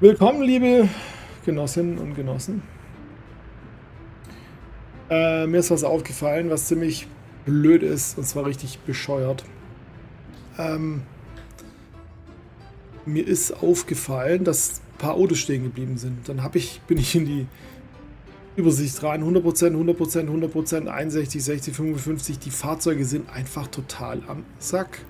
Willkommen, liebe Genossinnen und Genossen. Äh, mir ist was aufgefallen, was ziemlich blöd ist, und zwar richtig bescheuert. Ähm, mir ist aufgefallen, dass ein paar Autos stehen geblieben sind. Dann ich, bin ich in die Übersicht rein. 100%, 100%, 100%, 61, 60, 55. Die Fahrzeuge sind einfach total am Sack.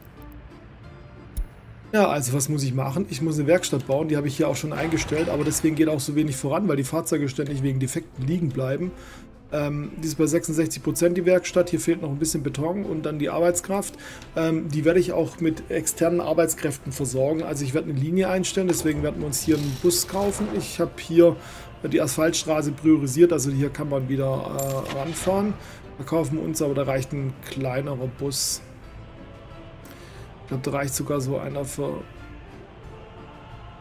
Ja, also was muss ich machen? Ich muss eine Werkstatt bauen, die habe ich hier auch schon eingestellt, aber deswegen geht auch so wenig voran, weil die Fahrzeuge ständig wegen Defekten liegen bleiben. Ähm, die ist bei 66% die Werkstatt, hier fehlt noch ein bisschen Beton und dann die Arbeitskraft. Ähm, die werde ich auch mit externen Arbeitskräften versorgen. Also ich werde eine Linie einstellen, deswegen werden wir uns hier einen Bus kaufen. Ich habe hier die Asphaltstraße priorisiert, also hier kann man wieder äh, ranfahren. Da kaufen wir uns aber, da reicht ein kleinerer Bus. Ich glaube, da reicht sogar so einer für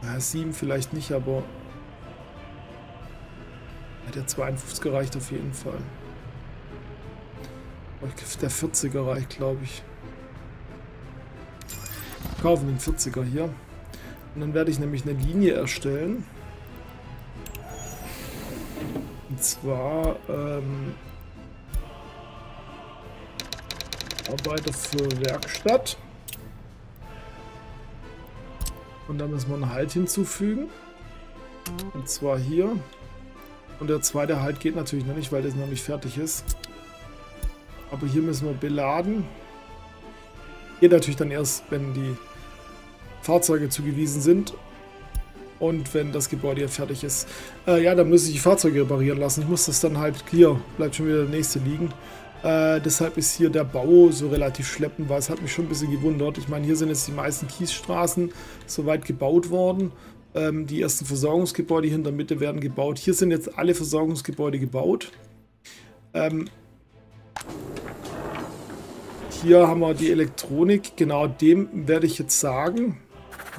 ja, 7 vielleicht nicht, aber ja, der 52er reicht auf jeden Fall. Der 40er reicht, glaube ich. Wir kaufen den 40er hier. Und dann werde ich nämlich eine Linie erstellen. Und zwar ähm, Arbeiter für Werkstatt. Und dann müssen wir einen Halt hinzufügen. Und zwar hier. Und der zweite Halt geht natürlich noch nicht, weil das noch nicht fertig ist. Aber hier müssen wir beladen. Geht natürlich dann erst, wenn die Fahrzeuge zugewiesen sind. Und wenn das Gebäude hier fertig ist. Äh, ja, dann muss ich die Fahrzeuge reparieren lassen. Ich muss das dann halt, hier bleibt schon wieder der nächste liegen. Äh, deshalb ist hier der Bau so relativ schleppend, weil es hat mich schon ein bisschen gewundert. Ich meine, hier sind jetzt die meisten Kiesstraßen soweit gebaut worden. Ähm, die ersten Versorgungsgebäude hier in der Mitte werden gebaut. Hier sind jetzt alle Versorgungsgebäude gebaut. Ähm, hier haben wir die Elektronik. Genau dem werde ich jetzt sagen.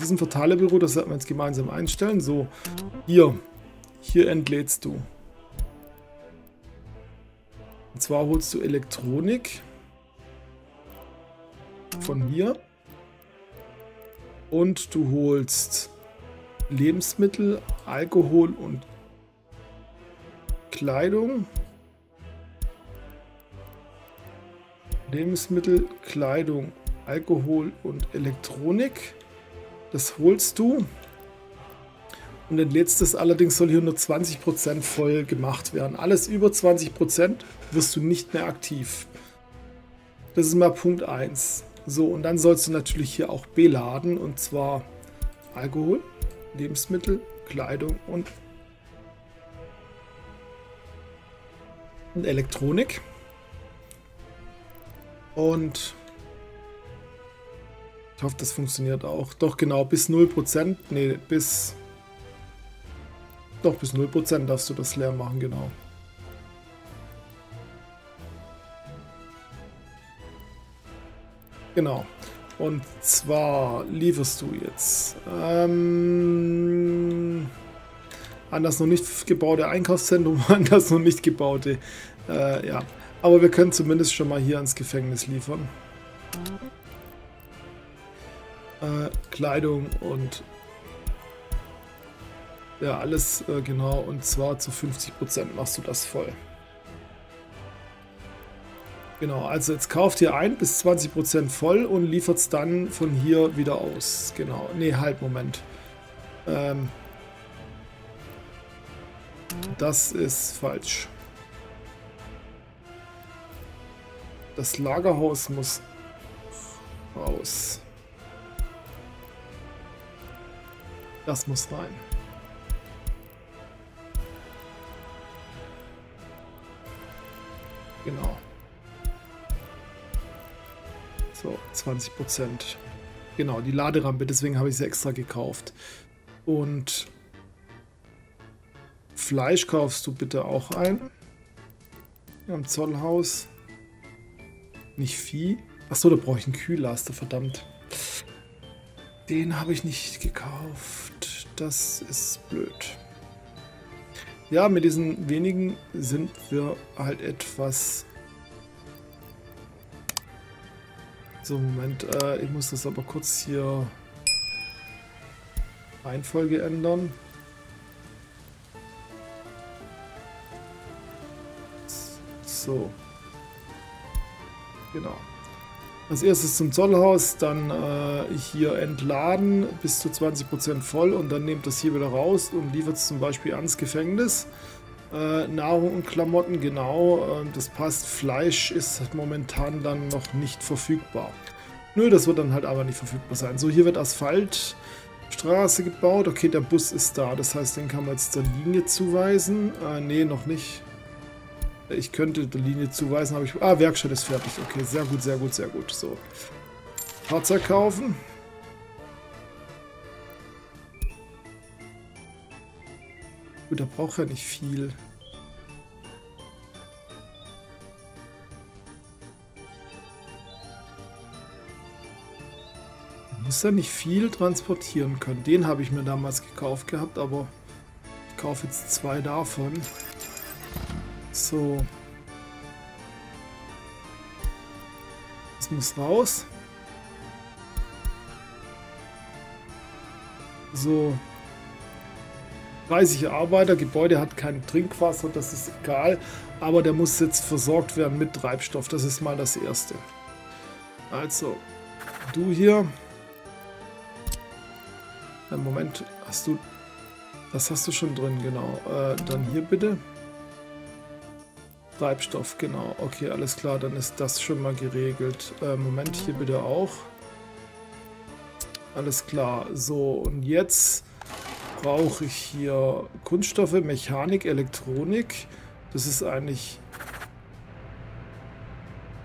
Diesen Verteilerbüro, das werden wir jetzt gemeinsam einstellen. So, hier. Hier entlädst du. Und zwar holst du Elektronik von hier und du holst Lebensmittel, Alkohol und Kleidung. Lebensmittel, Kleidung, Alkohol und Elektronik. Das holst du. Und entlädst es allerdings soll hier nur 20% voll gemacht werden. Alles über 20% wirst du nicht mehr aktiv. Das ist mal Punkt 1. So, und dann sollst du natürlich hier auch beladen. Und zwar Alkohol, Lebensmittel, Kleidung und Elektronik. Und ich hoffe, das funktioniert auch. Doch genau, bis 0%. Ne, bis doch, bis 0% darfst du das leer machen, genau. Genau. Und zwar lieferst du jetzt ähm, an das noch nicht gebaute Einkaufszentrum, an das noch nicht gebaute, äh, ja. Aber wir können zumindest schon mal hier ins Gefängnis liefern. Äh, Kleidung und ja, alles äh, genau. Und zwar zu 50% machst du das voll. Genau, also jetzt kauft ihr ein bis 20% voll und liefert es dann von hier wieder aus. Genau, nee, halt, Moment. Ähm, das ist falsch. Das Lagerhaus muss raus. Das muss rein. Genau. So, 20 Prozent. Genau, die Laderampe, deswegen habe ich sie extra gekauft. Und Fleisch kaufst du bitte auch ein. Am Zollhaus. Nicht Vieh. Achso, da brauche ich einen Kühllaster, verdammt. Den habe ich nicht gekauft. Das ist blöd. Ja, mit diesen wenigen sind wir halt etwas... So, Moment, äh, ich muss das aber kurz hier... Reihenfolge ändern. So. Genau. Als erstes zum Zollhaus, dann äh, hier entladen, bis zu 20% voll und dann nehmt das hier wieder raus und liefert es zum Beispiel ans Gefängnis. Äh, Nahrung und Klamotten, genau, äh, das passt. Fleisch ist momentan dann noch nicht verfügbar. Nö, das wird dann halt aber nicht verfügbar sein. So, hier wird Asphaltstraße gebaut. Okay, der Bus ist da, das heißt, den kann man jetzt der Linie zuweisen. Äh, nee, noch nicht. Ich könnte die Linie zuweisen, aber ich... Ah, Werkstatt ist fertig. Okay, sehr gut, sehr gut, sehr gut. So. Fahrzeug kaufen. Gut, da braucht er nicht viel. Muss er nicht viel transportieren können. Den habe ich mir damals gekauft gehabt, aber ich kaufe jetzt zwei davon. So. Das muss raus. So. 30 Arbeiter, Gebäude hat kein Trinkwasser, das ist egal. Aber der muss jetzt versorgt werden mit Treibstoff. Das ist mal das Erste. Also, du hier. Moment hast du... Das hast du schon drin, genau. Äh, dann hier bitte. Treibstoff, genau. Okay, alles klar, dann ist das schon mal geregelt. Äh, Moment, hier bitte auch. Alles klar. So, und jetzt brauche ich hier Kunststoffe, Mechanik, Elektronik. Das ist eigentlich...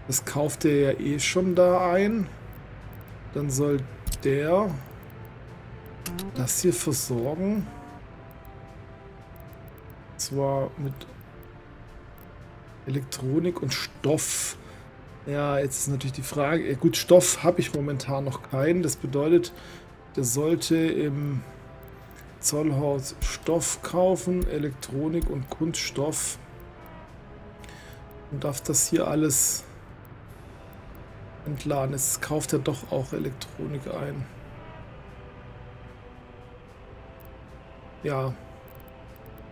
Das kauft der ja eh schon da ein. Dann soll der das hier versorgen. Zwar mit Elektronik und Stoff. Ja, jetzt ist natürlich die Frage, gut, Stoff habe ich momentan noch keinen. Das bedeutet, der sollte im Zollhaus Stoff kaufen, Elektronik und Kunststoff. Und darf das hier alles entladen. Jetzt kauft er doch auch Elektronik ein. Ja.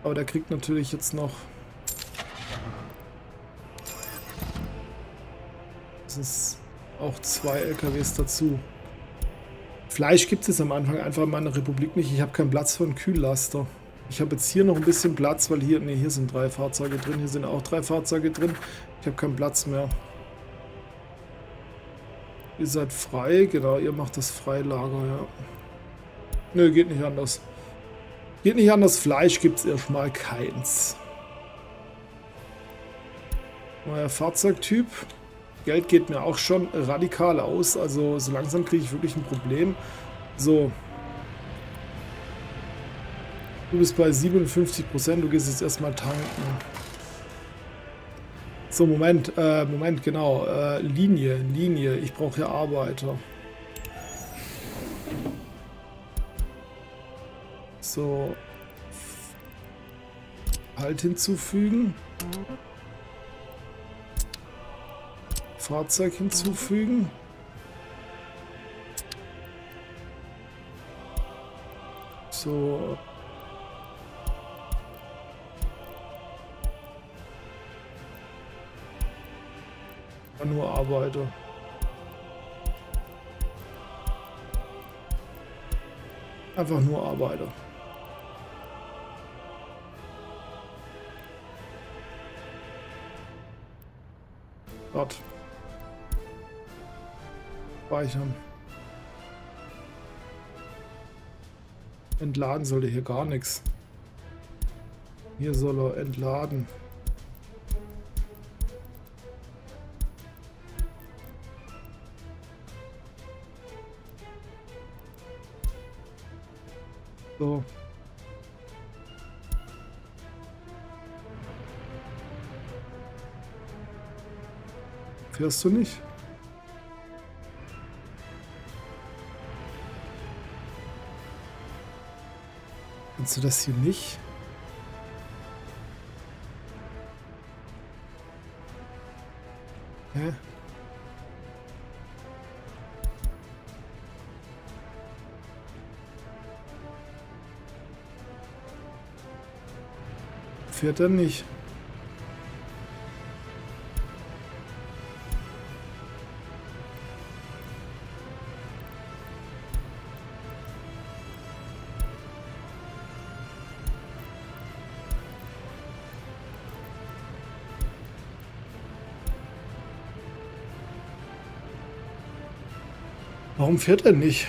Aber der kriegt natürlich jetzt noch Das ist auch zwei LKWs dazu. Fleisch gibt es am Anfang einfach in meiner Republik nicht. Ich habe keinen Platz für einen Kühllaster. Ich habe jetzt hier noch ein bisschen Platz, weil hier, ne, hier sind drei Fahrzeuge drin. Hier sind auch drei Fahrzeuge drin. Ich habe keinen Platz mehr. Ihr seid frei, genau, ihr macht das Freilager, ja. Nö, geht nicht anders. Geht nicht anders, Fleisch gibt es erstmal keins. Neuer Fahrzeugtyp. Geld geht mir auch schon radikal aus. Also so langsam kriege ich wirklich ein Problem. So. Du bist bei 57%. Du gehst jetzt erstmal tanken. So, Moment. Äh, Moment, genau. Äh, Linie, Linie. Ich brauche hier Arbeiter. So. Halt hinzufügen. Fahrzeug hinzufügen. So. Nur Arbeiter. Einfach nur Arbeiter. Gott. Speichern. Entladen sollte hier gar nichts. Hier soll er entladen. So. Fährst du nicht? Kannst du das hier nicht? Hä? Fährt er nicht? Warum fährt er nicht?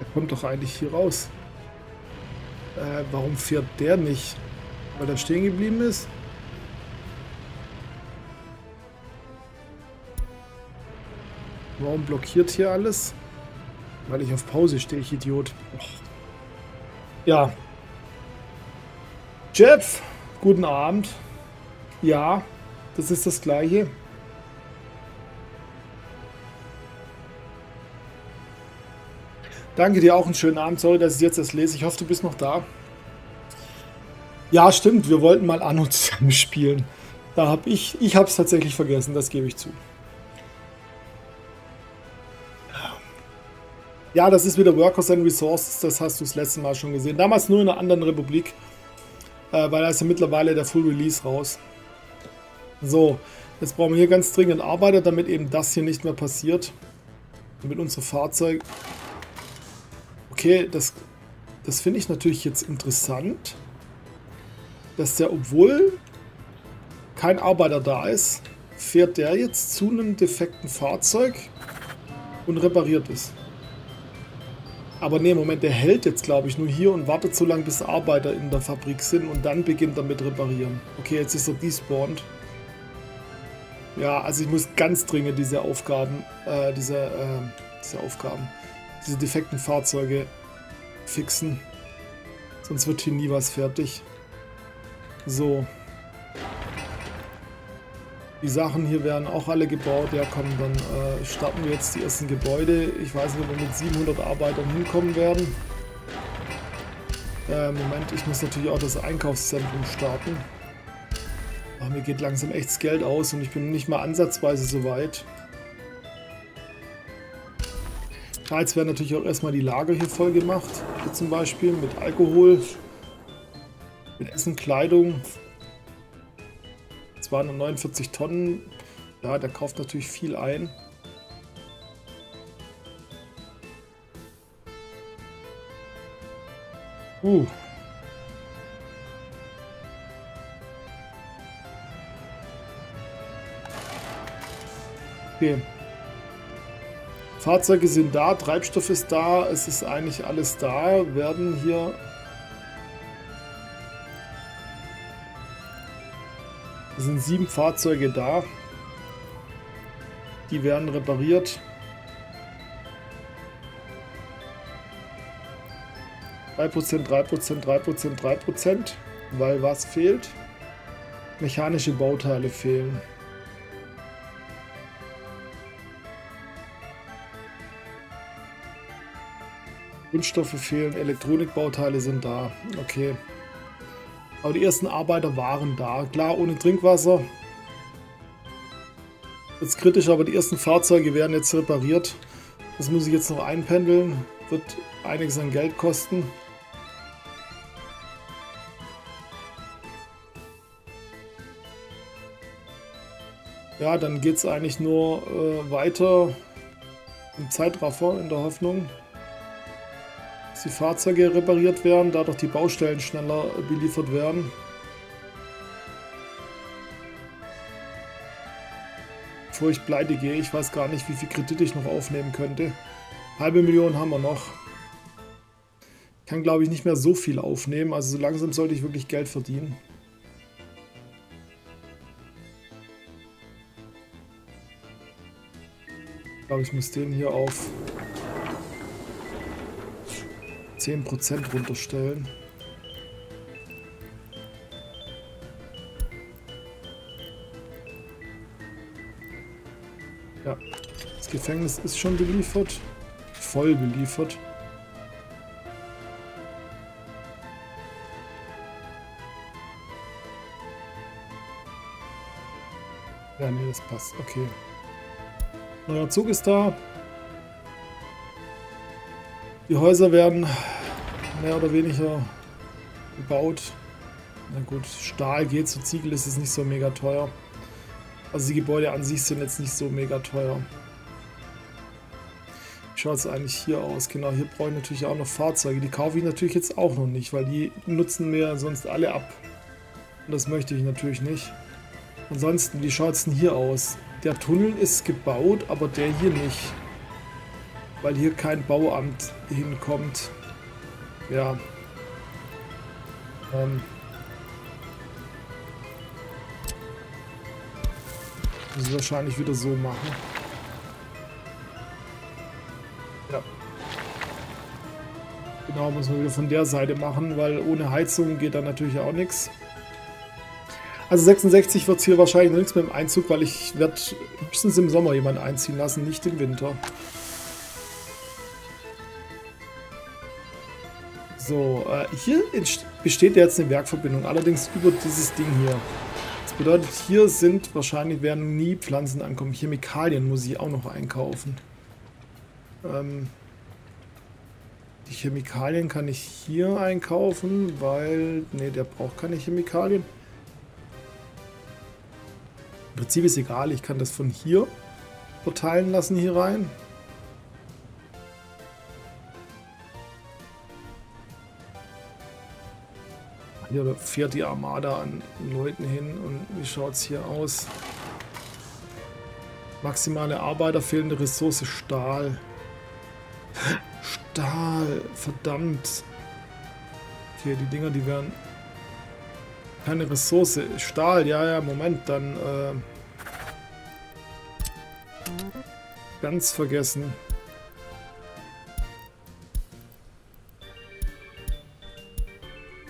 Er kommt doch eigentlich hier raus. Äh, warum fährt der nicht? Weil er stehen geblieben ist? Warum blockiert hier alles? Weil ich auf Pause stehe, ich Idiot. Och. Ja. Jeff, guten Abend. Ja, das ist das gleiche. Danke dir auch einen schönen Abend. Sorry, dass ich jetzt das lese. Ich hoffe, du bist noch da. Ja, stimmt. Wir wollten mal Anno zusammen spielen. Da habe ich, ich habe es tatsächlich vergessen. Das gebe ich zu. Ja, das ist wieder Workers and Resources. Das hast du das letzte Mal schon gesehen. Damals nur in einer anderen Republik. Äh, weil da ist ja mittlerweile der Full Release raus. So, jetzt brauchen wir hier ganz dringend Arbeiter, damit eben das hier nicht mehr passiert. Damit unsere Fahrzeuge Okay, das, das finde ich natürlich jetzt interessant, dass der, obwohl kein Arbeiter da ist, fährt der jetzt zu einem defekten Fahrzeug und repariert es. Aber ne, Moment, der hält jetzt, glaube ich, nur hier und wartet so lange, bis Arbeiter in der Fabrik sind und dann beginnt er mit reparieren. Okay, jetzt ist er despawned. Ja, also ich muss ganz dringend diese Aufgaben, äh, diese, äh, diese Aufgaben, diese defekten Fahrzeuge fixen. Sonst wird hier nie was fertig. So. Die Sachen hier werden auch alle gebaut. Ja komm, dann äh, starten wir jetzt die ersten Gebäude. Ich weiß nicht, ob wir mit 700 Arbeitern hinkommen werden. Äh, Moment, ich muss natürlich auch das Einkaufszentrum starten. Aber mir geht langsam echt das Geld aus und ich bin nicht mal ansatzweise so weit. Ja, jetzt werden natürlich auch erstmal die Lager hier voll gemacht. Hier zum Beispiel mit Alkohol, mit Essen, Kleidung. 249 Tonnen. Ja, der kauft natürlich viel ein. Uh. Okay. Fahrzeuge sind da, Treibstoff ist da, es ist eigentlich alles da, werden hier... Es sind sieben Fahrzeuge da. Die werden repariert. Drei Prozent, drei Prozent, drei Prozent, drei Prozent, weil was fehlt? Mechanische Bauteile fehlen. Kunststoffe fehlen, Elektronikbauteile sind da. Okay. Aber die ersten Arbeiter waren da. Klar, ohne Trinkwasser. Jetzt kritisch, aber die ersten Fahrzeuge werden jetzt repariert. Das muss ich jetzt noch einpendeln. Wird einiges an Geld kosten. Ja, dann geht es eigentlich nur äh, weiter im Zeitraffer in der Hoffnung dass die Fahrzeuge repariert werden, dadurch die Baustellen schneller beliefert werden. Bevor ich pleite gehe, ich weiß gar nicht, wie viel Kredit ich noch aufnehmen könnte. Halbe Million haben wir noch. Kann, glaube ich, nicht mehr so viel aufnehmen. Also so langsam sollte ich wirklich Geld verdienen. Ich glaube, ich muss den hier auf 10% runterstellen. Ja, das Gefängnis ist schon beliefert. Voll beliefert. Ja, nee, das passt. Okay. Neuer Zug ist da. Die Häuser werden mehr oder weniger gebaut. Na gut, Stahl geht zu Ziegel, ist es nicht so mega teuer. Also die Gebäude an sich sind jetzt nicht so mega teuer. Wie schaut es eigentlich hier aus? Genau, hier brauche ich natürlich auch noch Fahrzeuge. Die kaufe ich natürlich jetzt auch noch nicht, weil die nutzen mir sonst alle ab. Und das möchte ich natürlich nicht. Ansonsten, wie schaut es denn hier aus? Der Tunnel ist gebaut, aber der hier nicht. Weil hier kein Bauamt hinkommt. Ja. Ähm. Ich wahrscheinlich wieder so machen. Ja. Genau, muss man wieder von der Seite machen, weil ohne Heizung geht da natürlich auch nichts. Also 66 wird es hier wahrscheinlich noch nichts mit dem Einzug, weil ich werde höchstens im Sommer jemanden einziehen lassen, nicht im Winter. So, äh, hier besteht jetzt eine Werkverbindung, allerdings über dieses Ding hier. Das bedeutet, hier sind wahrscheinlich werden nie Pflanzen ankommen. Chemikalien muss ich auch noch einkaufen. Ähm, die Chemikalien kann ich hier einkaufen, weil... Ne, der braucht keine Chemikalien. Im Prinzip ist egal, ich kann das von hier verteilen lassen hier rein. Hier fährt die Armada an Leuten hin und wie schaut es hier aus? Maximale Arbeiter, fehlende Ressource Stahl. Stahl, verdammt. Okay, die Dinger, die werden... Keine Ressource. Stahl, ja, ja, Moment, dann... Äh, ganz vergessen.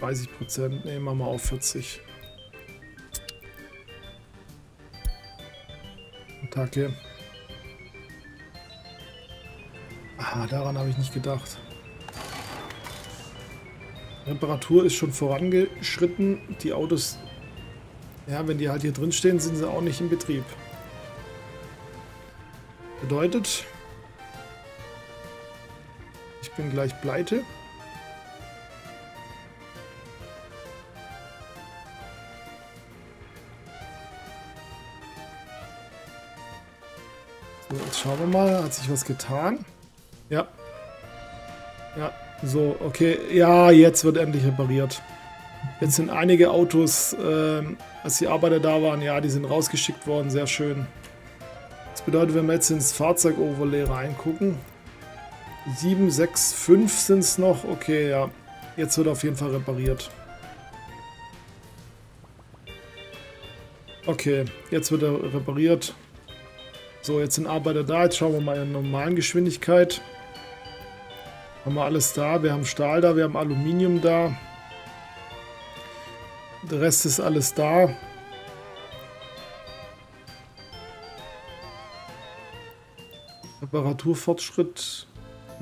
30 Prozent. Nehmen wir mal auf 40. Attacke. Ah, daran habe ich nicht gedacht. Reparatur ist schon vorangeschritten. Die Autos, ja, wenn die halt hier drin stehen, sind sie auch nicht in Betrieb. Bedeutet, ich bin gleich pleite. Hat sich was getan? Ja. Ja, so, okay. Ja, jetzt wird endlich repariert. Jetzt sind einige Autos, äh, als die Arbeiter da waren, ja, die sind rausgeschickt worden, sehr schön. Das bedeutet, wenn wir jetzt ins Fahrzeug-Overlay reingucken, 7, 6, 5 sind es noch. Okay, ja, jetzt wird auf jeden Fall repariert. Okay, jetzt wird er repariert. So, jetzt sind Arbeiter da. Jetzt schauen wir mal in der normalen Geschwindigkeit. Haben wir alles da. Wir haben Stahl da, wir haben Aluminium da. Der Rest ist alles da. Reparaturfortschritt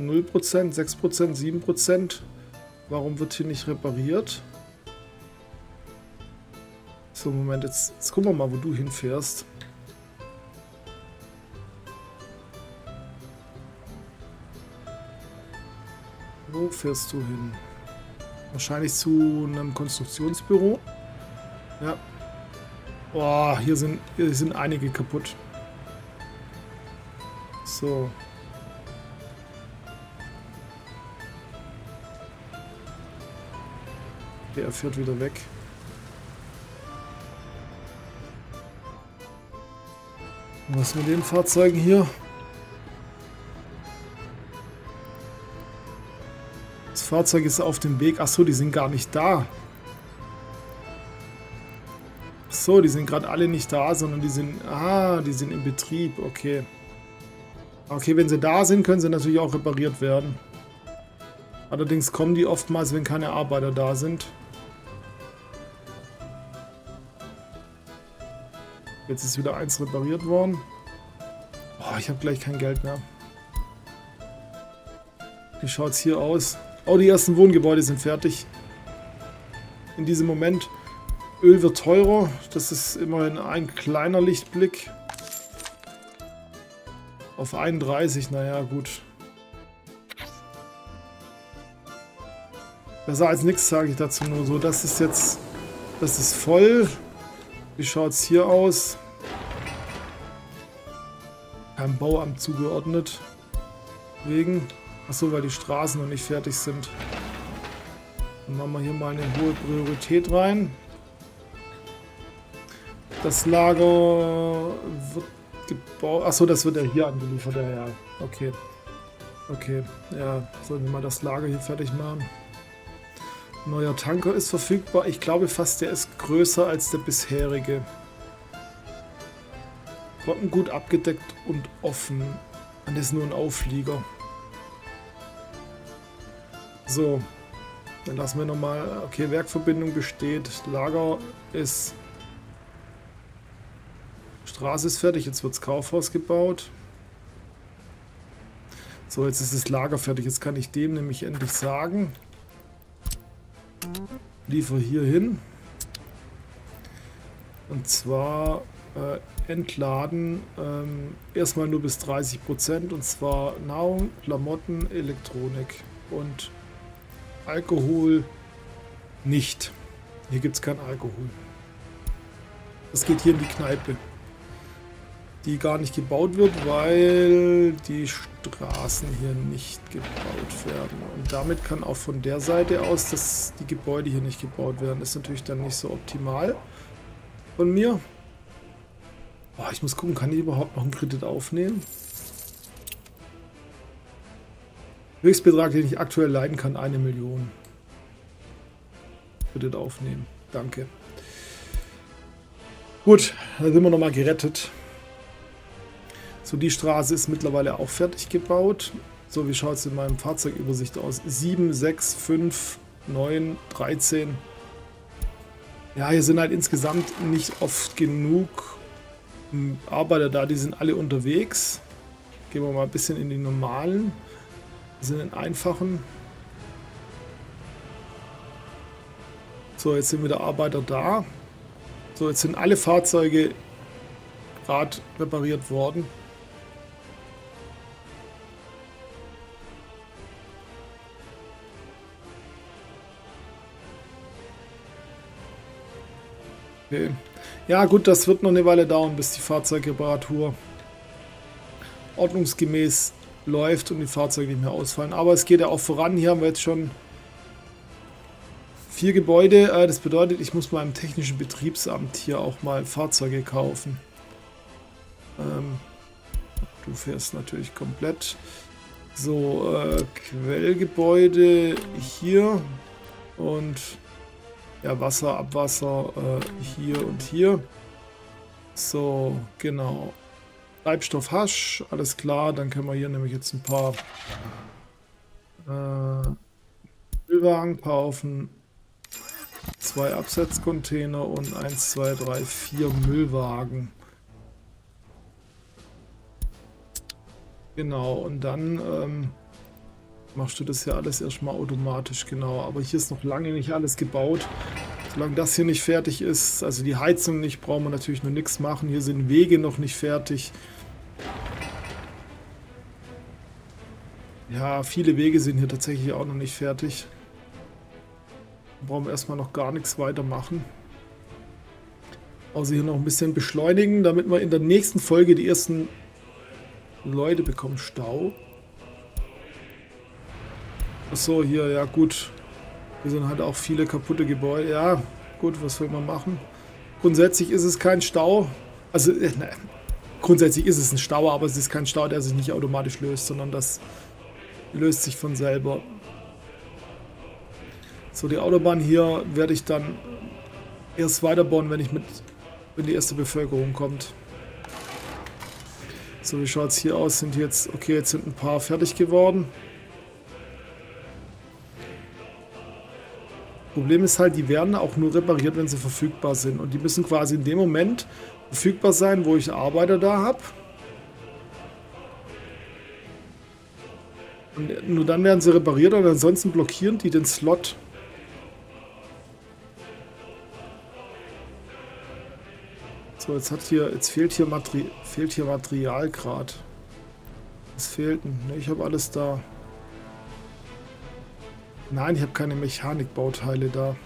0%, 6%, 7%. Warum wird hier nicht repariert? So, Moment, jetzt, jetzt gucken wir mal, wo du hinfährst. Wo fährst du hin? Wahrscheinlich zu einem Konstruktionsbüro. Ja. Boah, hier sind, hier sind einige kaputt. So. Okay, er fährt wieder weg. Was mit den Fahrzeugen hier? Fahrzeug ist auf dem Weg. Achso, die sind gar nicht da. So, die sind gerade alle nicht da, sondern die sind... Ah, die sind im Betrieb. Okay. Okay, wenn sie da sind, können sie natürlich auch repariert werden. Allerdings kommen die oftmals, wenn keine Arbeiter da sind. Jetzt ist wieder eins repariert worden. Boah, ich habe gleich kein Geld mehr. Wie schaut es hier aus? Oh, die ersten Wohngebäude sind fertig. In diesem Moment. Öl wird teurer. Das ist immerhin ein kleiner Lichtblick. Auf 31, naja, gut. Besser als nichts sage ich dazu nur so. Das ist jetzt... Das ist voll. Wie schaut es hier aus? Kein Bauamt zugeordnet. Wegen. Achso, weil die Straßen noch nicht fertig sind. Dann machen wir hier mal eine hohe Priorität rein. Das Lager wird gebaut. Achso, das wird ja hier angeliefert. Ja, ja. Okay. Okay. Ja, sollen wir mal das Lager hier fertig machen. Neuer Tanker ist verfügbar. Ich glaube fast, der ist größer als der bisherige. Trocken gut abgedeckt und offen. Und ist nur ein Auflieger. So. Dann lassen wir nochmal. Okay, Werkverbindung besteht. Lager ist. Straße ist fertig. Jetzt wird das Kaufhaus gebaut. So, jetzt ist das Lager fertig. Jetzt kann ich dem nämlich endlich sagen. Liefer hier hin. Und zwar äh, entladen ähm, erstmal nur bis 30 Prozent und zwar Nahrung, Klamotten, Elektronik und Alkohol nicht. Hier gibt es kein Alkohol. Das geht hier in die Kneipe, die gar nicht gebaut wird, weil die Straßen hier nicht gebaut werden. Und damit kann auch von der Seite aus, dass die Gebäude hier nicht gebaut werden. Ist natürlich dann nicht so optimal von mir. Oh, ich muss gucken, kann ich überhaupt noch einen Kredit aufnehmen? Höchstbetrag, den ich aktuell leiden kann, eine Million. Kredit aufnehmen. Danke. Gut, dann sind wir nochmal gerettet. So, die Straße ist mittlerweile auch fertig gebaut. So, wie schaut es in meinem Fahrzeugübersicht aus? 7, 6, 5, 9, 13. Ja, hier sind halt insgesamt nicht oft genug Arbeiter da, die sind alle unterwegs. Gehen wir mal ein bisschen in die normalen. Sind in einfachen. So, jetzt sind wieder Arbeiter da. So, jetzt sind alle Fahrzeuge gerade repariert worden. Okay. Ja gut, das wird noch eine Weile dauern, bis die Fahrzeugreparatur ordnungsgemäß läuft und die Fahrzeuge nicht mehr ausfallen. Aber es geht ja auch voran. Hier haben wir jetzt schon vier Gebäude. Äh, das bedeutet, ich muss meinem technischen Betriebsamt hier auch mal Fahrzeuge kaufen. Ähm, du fährst natürlich komplett. So, äh, Quellgebäude hier und ja, Wasser, Abwasser äh, hier und hier. So, genau. Treibstoff Hasch, alles klar. Dann können wir hier nämlich jetzt ein paar äh, Müllwagen kaufen. Zwei Absetzcontainer und 1, 2, 3, 4 Müllwagen. Genau, und dann ähm, machst du das ja alles erstmal automatisch, genau. Aber hier ist noch lange nicht alles gebaut. Solange das hier nicht fertig ist, also die Heizung nicht, brauchen wir natürlich noch nichts machen. Hier sind Wege noch nicht fertig. Ja, viele Wege sind hier tatsächlich auch noch nicht fertig. Brauchen wir erstmal noch gar nichts weitermachen. Außer hier noch ein bisschen beschleunigen, damit wir in der nächsten Folge die ersten Leute bekommen Stau. Achso, hier, ja gut. Hier sind halt auch viele kaputte Gebäude. Ja, gut, was will man machen? Grundsätzlich ist es kein Stau. Also, äh, grundsätzlich ist es ein Stau, aber es ist kein Stau, der sich nicht automatisch löst, sondern das löst sich von selber. So, die Autobahn hier werde ich dann erst weiterbauen, wenn ich mit, wenn die erste Bevölkerung kommt. So, wie schaut es hier aus? Sind jetzt, okay, jetzt sind ein paar fertig geworden. Problem ist halt, die werden auch nur repariert, wenn sie verfügbar sind. Und die müssen quasi in dem Moment verfügbar sein, wo ich Arbeiter da habe. Und nur dann werden sie repariert und ansonsten blockieren die den Slot. So, jetzt hat hier, jetzt fehlt hier, Materi fehlt hier Material gerade. Es fehlt, ne, ich habe alles da. Nein, ich habe keine Mechanikbauteile da.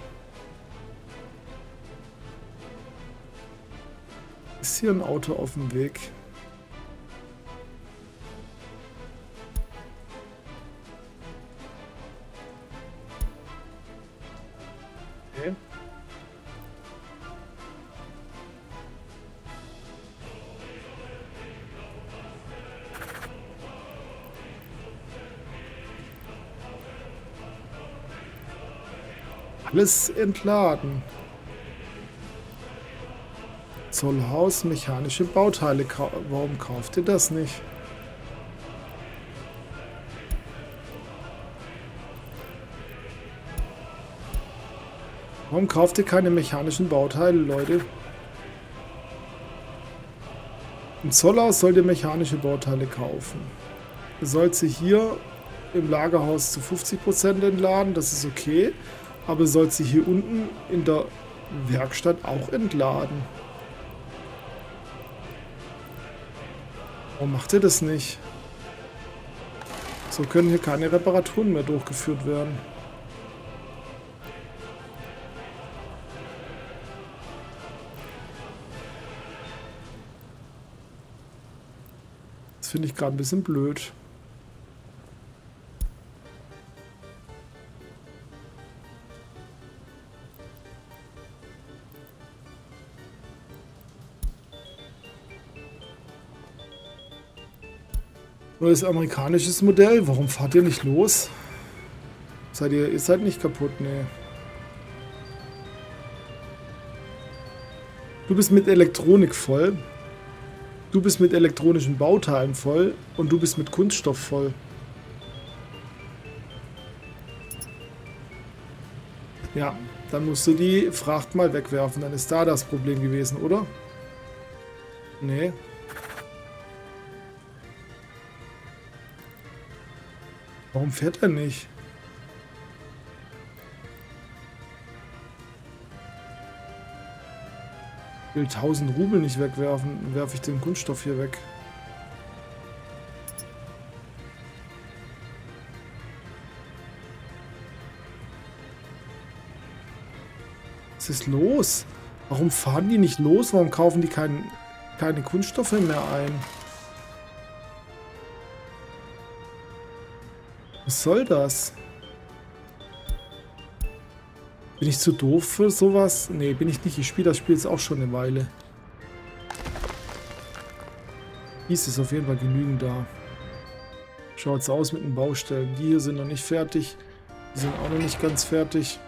hier ein Auto auf dem Weg? Alles entladen. Zollhaus, mechanische Bauteile. Warum kauft ihr das nicht? Warum kauft ihr keine mechanischen Bauteile, Leute? Im Zollhaus sollt ihr mechanische Bauteile kaufen. Ihr sollt sie hier im Lagerhaus zu 50% entladen, das ist okay. Aber ihr sollt sie hier unten in der Werkstatt auch entladen. Warum macht ihr das nicht? So können hier keine Reparaturen mehr durchgeführt werden. Das finde ich gerade ein bisschen blöd. Neues amerikanisches Modell. Warum fahrt ihr nicht los? Seid ihr, ihr seid nicht kaputt, nee. Du bist mit Elektronik voll. Du bist mit elektronischen Bauteilen voll. Und du bist mit Kunststoff voll. Ja, dann musst du die Fracht mal wegwerfen. Dann ist da das Problem gewesen, oder? Nee. Warum fährt er nicht? Ich will 1000 Rubel nicht wegwerfen, werfe ich den Kunststoff hier weg. Was ist los? Warum fahren die nicht los? Warum kaufen die kein, keine Kunststoffe mehr ein? Was soll das? Bin ich zu doof für sowas? Nee, bin ich nicht. Ich spiele das Spiel jetzt auch schon eine Weile. Dies ist auf jeden Fall genügend da. Schaut es aus mit den Baustellen. Die hier sind noch nicht fertig. Die sind auch noch nicht ganz fertig.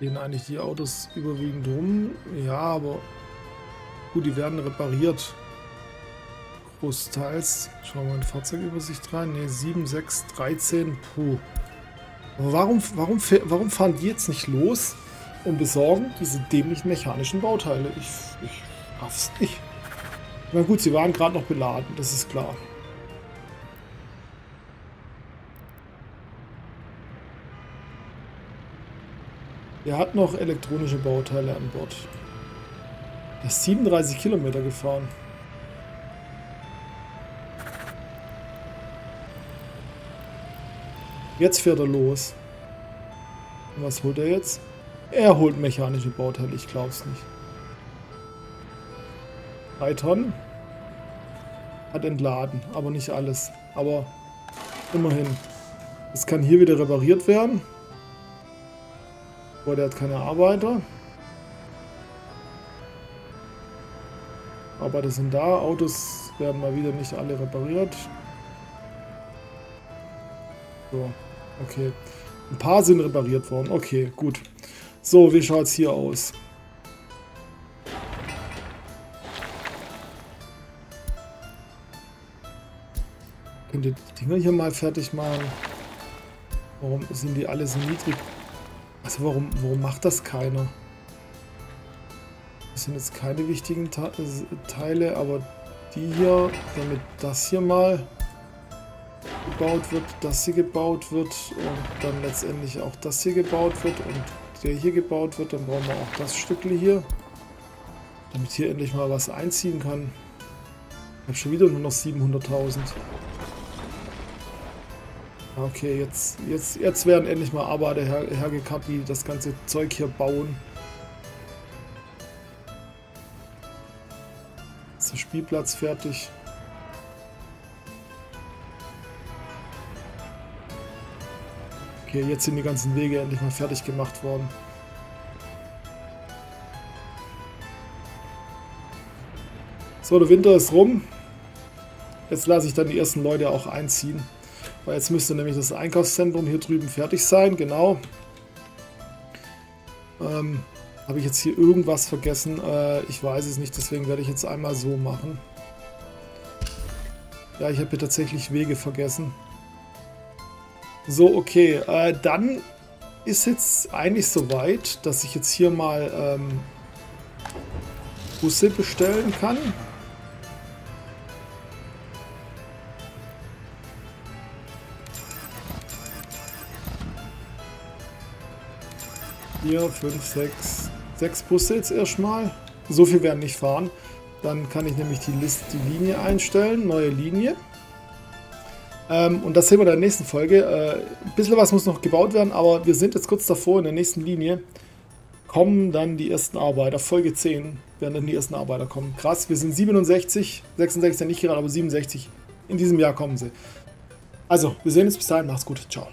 Gehen eigentlich die Autos überwiegend rum. Ja, aber Gut, die werden repariert. Großteils. Schauen wir in Fahrzeugübersicht rein. Ne, 7, 6, 13. Puh. Aber warum, warum, warum fahren die jetzt nicht los und besorgen diese dämlichen mechanischen Bauteile? Ich, ich raff's nicht. Na gut, sie waren gerade noch beladen, das ist klar. Er hat noch elektronische Bauteile an Bord. Er ist 37 Kilometer gefahren. Jetzt fährt er los. Und was holt er jetzt? Er holt mechanische Bauteile, ich glaub's nicht. Drei Tonnen. Hat entladen, aber nicht alles. Aber immerhin. Es kann hier wieder repariert werden. Aber der hat keine Arbeiter. Arbeiter sind da, Autos werden mal wieder nicht alle repariert. So, okay. Ein paar sind repariert worden. Okay, gut. So, wie schaut es hier aus? Könnt ihr die Dinger hier mal fertig machen? Warum sind die alle so niedrig? Also warum, warum macht das keiner? Das sind jetzt keine wichtigen Teile, aber die hier, damit das hier mal gebaut wird, das hier gebaut wird und dann letztendlich auch das hier gebaut wird und der hier gebaut wird, dann brauchen wir auch das Stückle hier, damit hier endlich mal was einziehen kann. Ich habe schon wieder nur noch 700.000. Okay, jetzt, jetzt, jetzt werden endlich mal Arbeiter her, hergekarrt, die das ganze Zeug hier bauen. Spielplatz fertig. Okay, jetzt sind die ganzen Wege endlich mal fertig gemacht worden. So, der Winter ist rum. Jetzt lasse ich dann die ersten Leute auch einziehen. Weil jetzt müsste nämlich das Einkaufszentrum hier drüben fertig sein, genau. Ähm, Habe ich jetzt hier irgendwas vergessen? Äh, ich weiß es nicht, deswegen werde ich jetzt einmal so machen. Ja, ich habe hier tatsächlich Wege vergessen. So, okay. Äh, dann ist jetzt eigentlich soweit, dass ich jetzt hier mal ähm, Busse bestellen kann. Vier, fünf, sechs, sechs Busse jetzt erstmal. So viel werden nicht fahren. Dann kann ich nämlich die Liste, die Linie einstellen, neue Linie. Ähm, und das sehen wir in der nächsten Folge. Äh, ein bisschen was muss noch gebaut werden, aber wir sind jetzt kurz davor in der nächsten Linie. Kommen dann die ersten Arbeiter. Folge 10 werden dann die ersten Arbeiter kommen. Krass, wir sind 67, 66 nicht gerade, aber 67. In diesem Jahr kommen sie. Also, wir sehen uns bis dahin. Macht's gut. Ciao.